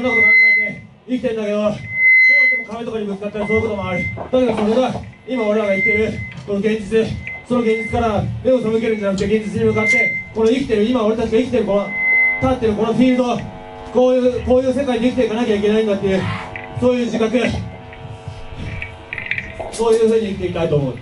ろんなこと考えて生きてんだけどどうしても壁とかにぶつかったりそういうこともある。だけどそれが今俺らが生きてるこの現実。その現実から目を背けるんじゃなくて現実に向かってこの生きてる今俺たちが生きてるこの立ってるこのフィールド。こういうこういう世界で生きていかなきゃいけないんだっていうそういう自覚。そういうふうに生きていきたいと思う。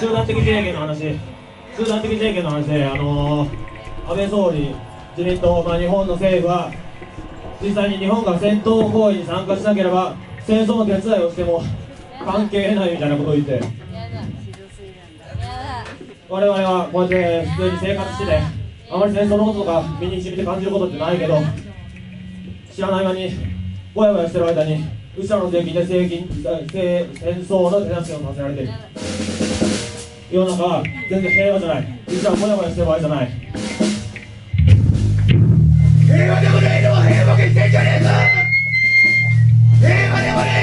集団的自衛権の話。集団的自衛権の話。であの安倍総理自民党、まあ、日本の政府は実際に日本が戦闘行為に参加しなければ戦争の手伝いをしても関係ないみたいなことを言って。我々はこうやって普通に生活しててあまり戦争のこととか身に染みて感じることってないけど知らない間にぼやぼやしてる間にうちらの税金で税金戦争の手助けをさせられてる。世の中は全然平和じゃない。実はモヤモヤしてる場合じゃない。平和でもないのは平和決してんじゃねえか。平和でもない